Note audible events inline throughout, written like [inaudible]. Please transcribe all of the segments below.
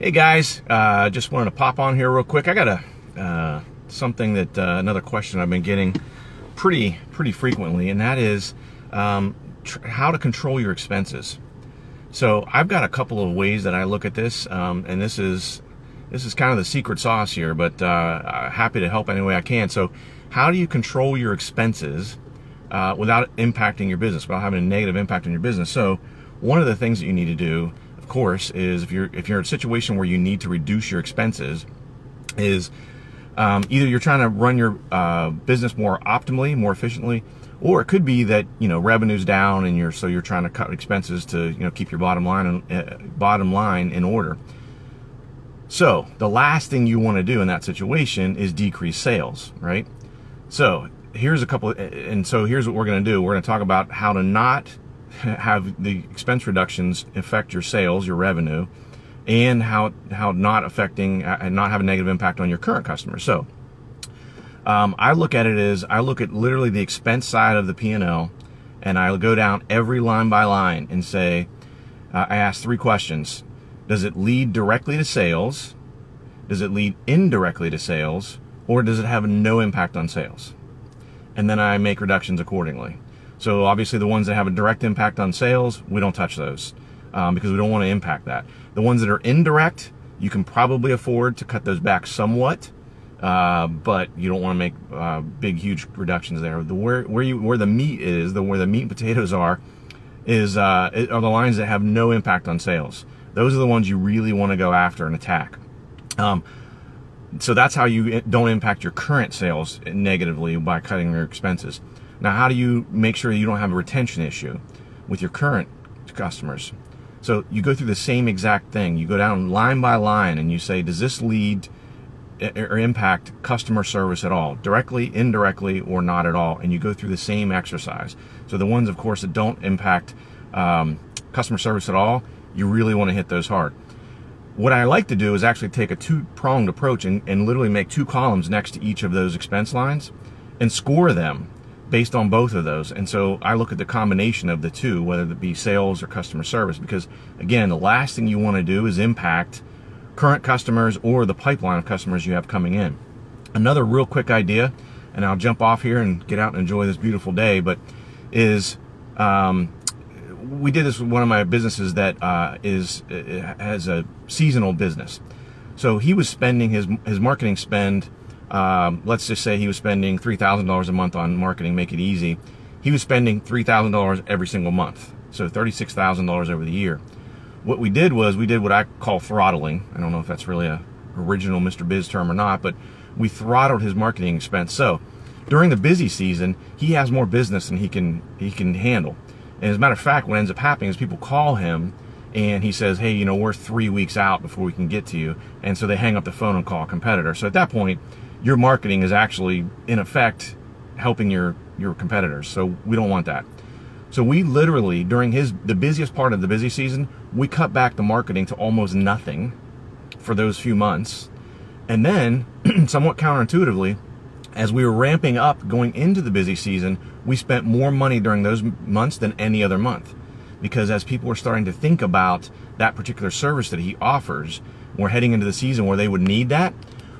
Hey guys, uh, just wanted to pop on here real quick. I got a uh, something that uh, another question I've been getting pretty pretty frequently, and that is um, how to control your expenses. So I've got a couple of ways that I look at this, um, and this is this is kind of the secret sauce here, but uh, happy to help any way I can. So, how do you control your expenses uh, without impacting your business, without having a negative impact on your business? So, one of the things that you need to do course, is if you're if you're in a situation where you need to reduce your expenses, is um, either you're trying to run your uh, business more optimally, more efficiently, or it could be that you know revenue's down and you're so you're trying to cut expenses to you know keep your bottom line uh, bottom line in order. So the last thing you want to do in that situation is decrease sales, right? So here's a couple, and so here's what we're going to do. We're going to talk about how to not have the expense reductions affect your sales, your revenue, and how how not affecting and uh, not have a negative impact on your current customers. So, um, I look at it as I look at literally the expense side of the P and L, and I go down every line by line and say, uh, I ask three questions: Does it lead directly to sales? Does it lead indirectly to sales? Or does it have no impact on sales? And then I make reductions accordingly. So obviously the ones that have a direct impact on sales, we don't touch those um, because we don't want to impact that. The ones that are indirect, you can probably afford to cut those back somewhat, uh, but you don't want to make uh, big, huge reductions there. The where where you where the meat is, the where the meat and potatoes are, is uh, are the lines that have no impact on sales. Those are the ones you really want to go after and attack. Um, so that's how you don't impact your current sales negatively by cutting your expenses. Now, how do you make sure you don't have a retention issue with your current customers? So you go through the same exact thing. You go down line by line and you say, does this lead or impact customer service at all, directly, indirectly, or not at all? And you go through the same exercise. So the ones, of course, that don't impact um, customer service at all, you really want to hit those hard. What I like to do is actually take a two-pronged approach and, and literally make two columns next to each of those expense lines and score them based on both of those. And so I look at the combination of the two, whether it be sales or customer service, because again, the last thing you want to do is impact current customers or the pipeline of customers you have coming in. Another real quick idea, and I'll jump off here and get out and enjoy this beautiful day, but is um, we did this with one of my businesses that uh, is uh, has a seasonal business. So he was spending his his marketing spend um, let's just say he was spending $3,000 a month on marketing, make it easy. He was spending $3,000 every single month. So $36,000 over the year. What we did was we did what I call throttling. I don't know if that's really a original Mr. Biz term or not, but we throttled his marketing expense. So during the busy season, he has more business than he can he can handle. And as a matter of fact, what ends up happening is people call him and he says, "Hey, you know, we're three weeks out before we can get to you," and so they hang up the phone and call a competitor. So at that point, your marketing is actually in effect helping your your competitors. So we don't want that. So we literally during his the busiest part of the busy season, we cut back the marketing to almost nothing for those few months. And then [clears throat] somewhat counterintuitively, as we were ramping up going into the busy season, we spent more money during those months than any other month. Because as people were starting to think about that particular service that he offers, we're heading into the season where they would need that,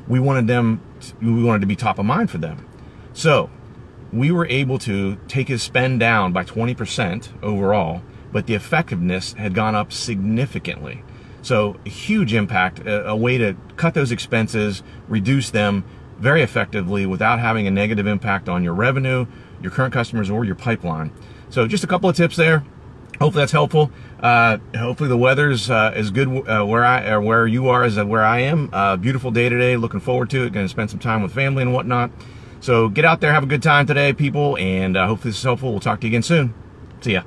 we wanted them we wanted to be top of mind for them. So we were able to take his spend down by 20% overall, but the effectiveness had gone up significantly. So a huge impact, a, a way to cut those expenses, reduce them very effectively without having a negative impact on your revenue, your current customers, or your pipeline. So just a couple of tips there. Hopefully that's helpful. Uh, hopefully the weather's uh, as good uh, where I or where you are as where I am. Uh, beautiful day today. Looking forward to it. Going to spend some time with family and whatnot. So get out there, have a good time today, people, and uh, hopefully this is helpful. We'll talk to you again soon. See ya.